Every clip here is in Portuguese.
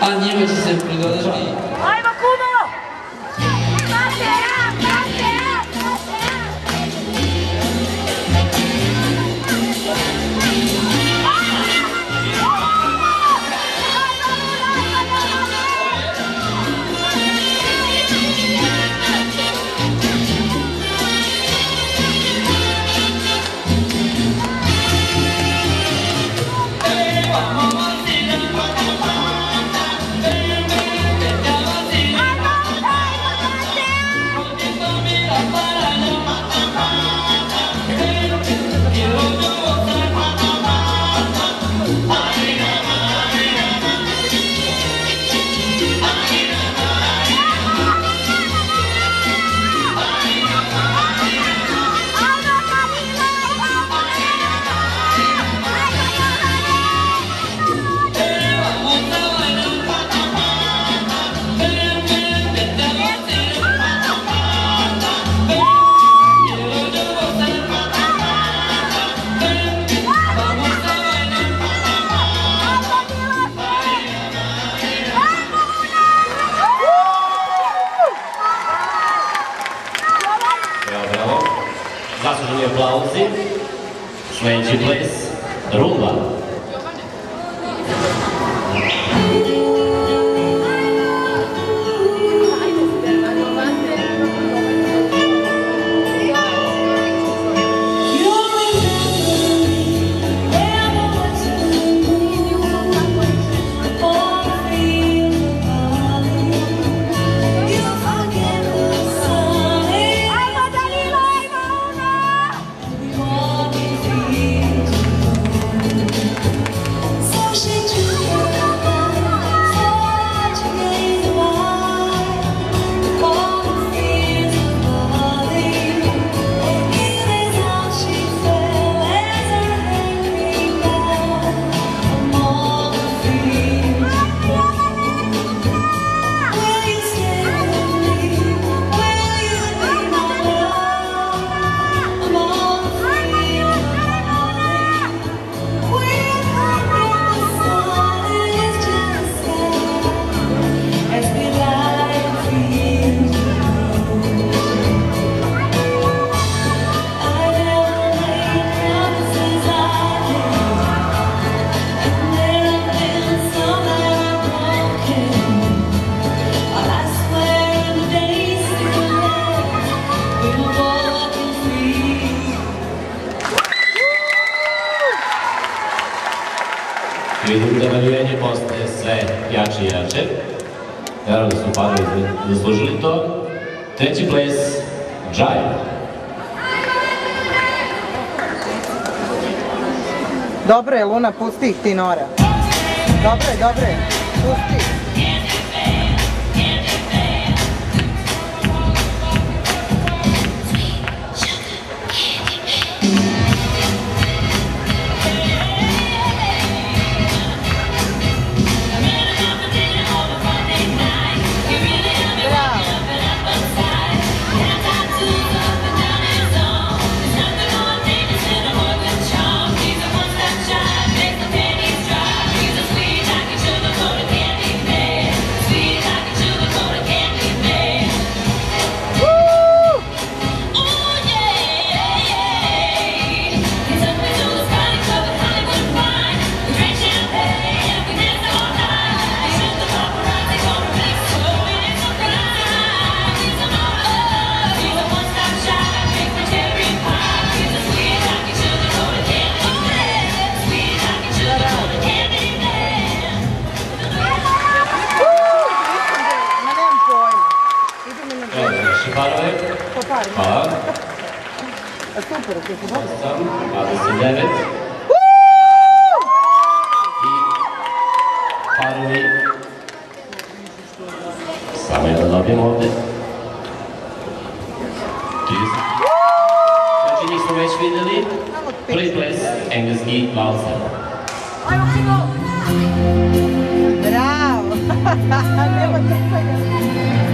Они очень всем предложили. Strange place, rumba. Vidim da navijanje postaje sve jače i jače. Naravno da su parovi zaslužili to. Treći ples, Jive. Dobro je, Luna, pusti ih ti, Nora. Dobro je, dobro je. Pusti. A super, ok, su dobro. 8, 29. I jedan dobijem ovde. 30. Znači njih smo već videli. Prvi ples, engleski valser. Bravo.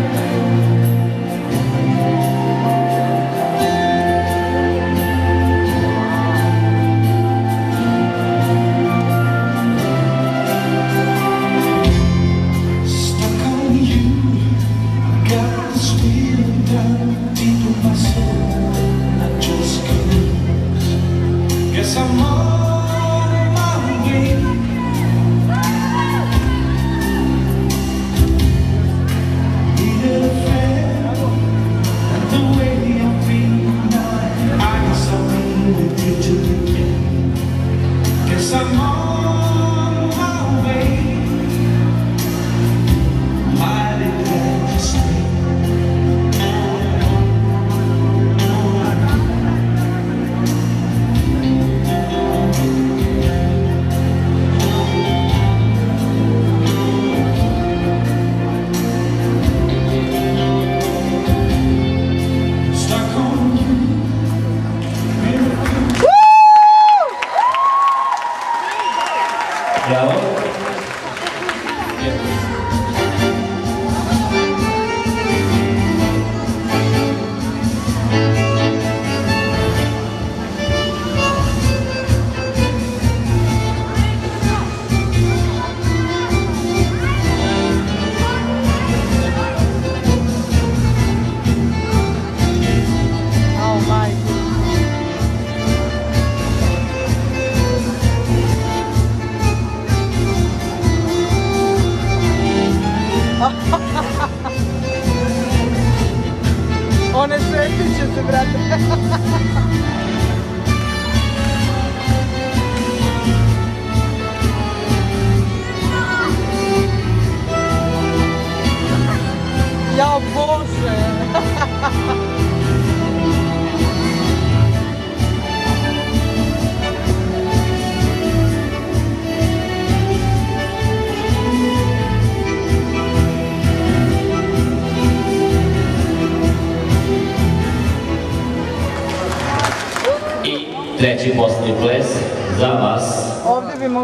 treći posljednji ples za vas.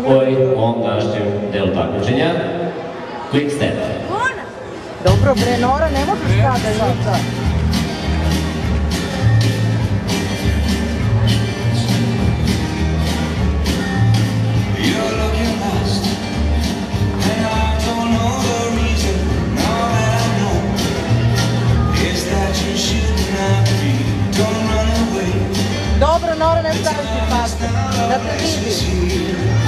Koji on današnjem delu takmičenja, Quick Step. Dobro bre, Nora, ne možeš sada žata. Dobro, να υπάρχει πάντα, να το.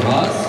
Gras.